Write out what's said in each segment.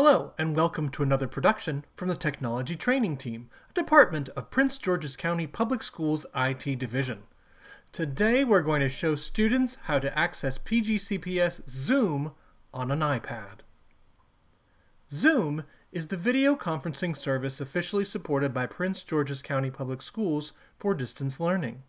Hello, and welcome to another production from the Technology Training Team, a department of Prince George's County Public Schools IT Division. Today we're going to show students how to access PGCPS Zoom on an iPad. Zoom is the video conferencing service officially supported by Prince George's County Public Schools for distance learning.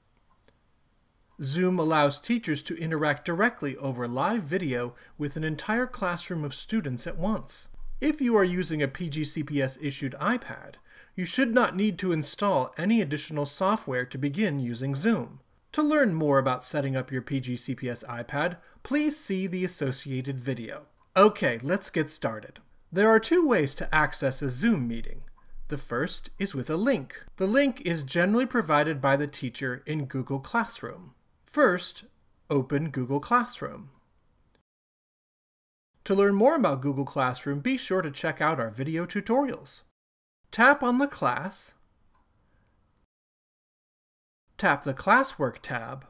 Zoom allows teachers to interact directly over live video with an entire classroom of students at once. If you are using a PGCPS issued iPad, you should not need to install any additional software to begin using Zoom. To learn more about setting up your PGCPS iPad, please see the associated video. Okay, let's get started. There are two ways to access a Zoom meeting. The first is with a link. The link is generally provided by the teacher in Google Classroom. First, open Google Classroom. To learn more about Google Classroom, be sure to check out our video tutorials. Tap on the class, tap the Classwork tab,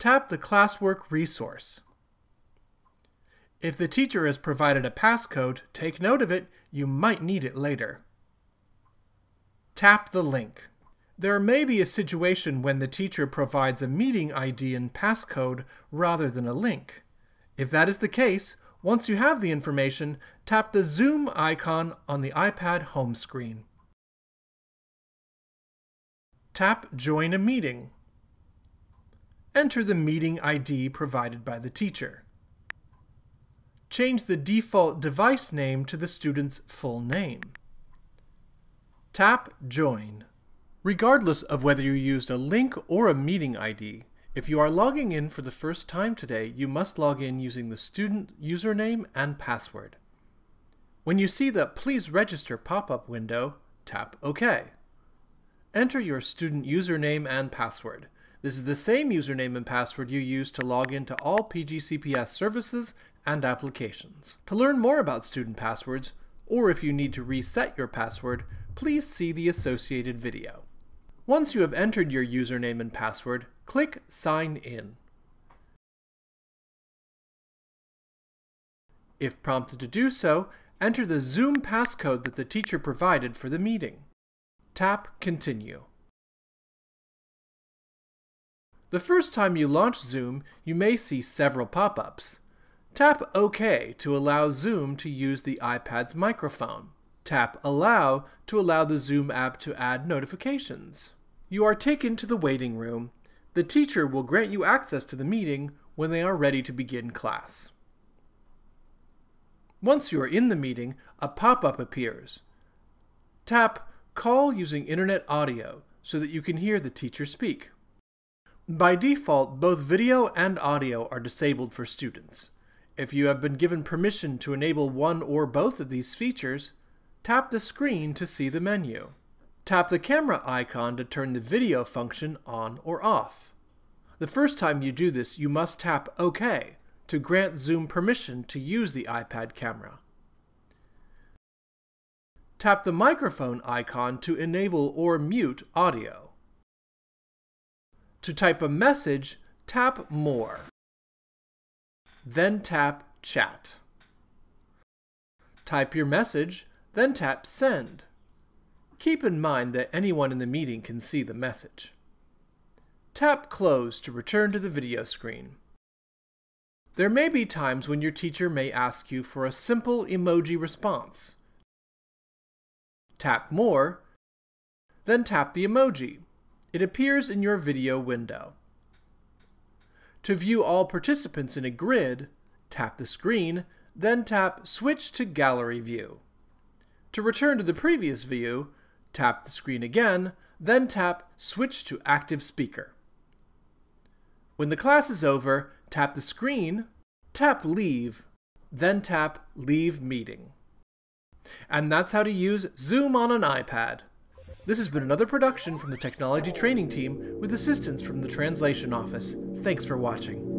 tap the Classwork resource. If the teacher has provided a passcode, take note of it, you might need it later. Tap the link. There may be a situation when the teacher provides a meeting ID and passcode rather than a link. If that is the case, once you have the information, tap the Zoom icon on the iPad home screen. Tap Join a Meeting. Enter the meeting ID provided by the teacher. Change the default device name to the student's full name. Tap Join. Regardless of whether you used a link or a meeting ID, if you are logging in for the first time today, you must log in using the student username and password. When you see the Please Register pop-up window, tap OK. Enter your student username and password. This is the same username and password you use to log into all PGCPS services and applications. To learn more about student passwords, or if you need to reset your password, please see the associated video. Once you have entered your username and password, click Sign In. If prompted to do so, enter the Zoom passcode that the teacher provided for the meeting. Tap Continue. The first time you launch Zoom, you may see several pop-ups. Tap OK to allow Zoom to use the iPad's microphone. Tap Allow to allow the Zoom app to add notifications. You are taken to the waiting room. The teacher will grant you access to the meeting when they are ready to begin class. Once you are in the meeting, a pop-up appears. Tap Call using Internet Audio so that you can hear the teacher speak. By default, both video and audio are disabled for students. If you have been given permission to enable one or both of these features, tap the screen to see the menu. Tap the camera icon to turn the video function on or off. The first time you do this, you must tap OK to grant Zoom permission to use the iPad camera. Tap the microphone icon to enable or mute audio. To type a message, tap More. Then tap Chat. Type your message, then tap Send. Keep in mind that anyone in the meeting can see the message. Tap Close to return to the video screen. There may be times when your teacher may ask you for a simple emoji response. Tap More, then tap the emoji. It appears in your video window. To view all participants in a grid, tap the screen, then tap Switch to Gallery View. To return to the previous view, tap the screen again, then tap Switch to Active Speaker. When the class is over, tap the screen, tap Leave, then tap Leave Meeting. And that's how to use Zoom on an iPad. This has been another production from the Technology Training Team with assistance from the Translation Office. Thanks for watching.